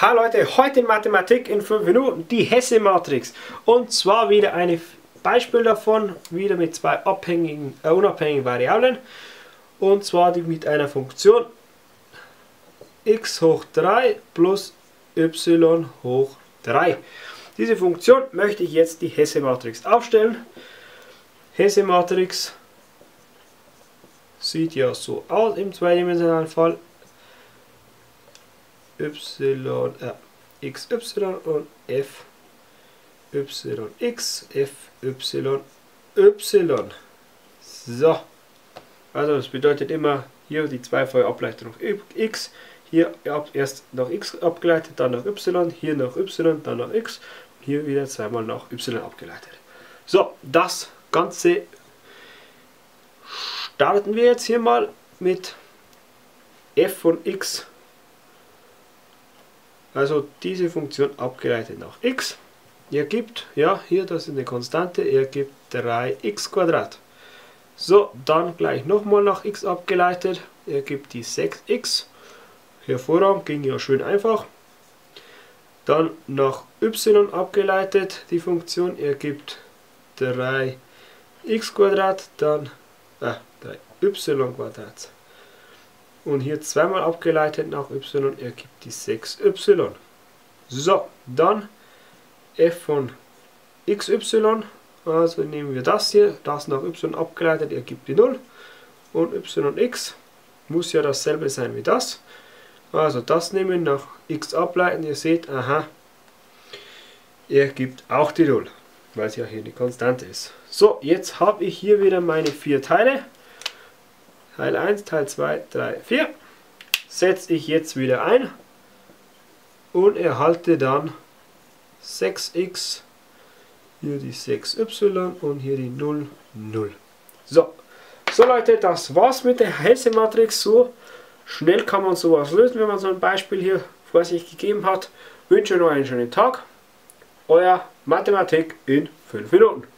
Hallo Leute, heute in Mathematik in 5 Minuten die Hesse-Matrix. Und zwar wieder ein Beispiel davon, wieder mit zwei abhängigen, äh, unabhängigen Variablen. Und zwar die mit einer Funktion x hoch 3 plus y hoch 3. Diese Funktion möchte ich jetzt die Hesse-Matrix aufstellen. Hesse-Matrix sieht ja so aus im zweidimensionalen Fall y, äh, xy und f yx, f y, y. So. Also das bedeutet immer hier die zweifache Ableitung nach x, hier erst nach x abgeleitet, dann nach y, hier nach y, dann nach x, hier wieder zweimal nach y abgeleitet. So, das Ganze starten wir jetzt hier mal mit f von x also diese Funktion abgeleitet nach x ergibt, ja, hier das ist eine Konstante, ergibt 3x So, dann gleich nochmal nach x abgeleitet, ergibt die 6x. Hervorragend, ging ja schön einfach. Dann nach y abgeleitet, die Funktion ergibt 3x dann äh, 3y Quadrat und hier zweimal abgeleitet nach y ergibt die 6y. So, dann f von xy, also nehmen wir das hier, das nach y abgeleitet ergibt die 0 und yx muss ja dasselbe sein wie das. Also das nehmen nach x ableiten, ihr seht, aha, ergibt auch die 0, weil es ja hier die Konstante ist. So, jetzt habe ich hier wieder meine vier Teile. Teil 1, Teil 2, 3, 4 setze ich jetzt wieder ein und erhalte dann 6x, hier die 6y und hier die 0, 0. So, so Leute, das war's mit der Hesse-Matrix. So schnell kann man sowas lösen, wenn man so ein Beispiel hier vor sich gegeben hat. Wünsche noch einen schönen Tag. Euer Mathematik in 5 Minuten.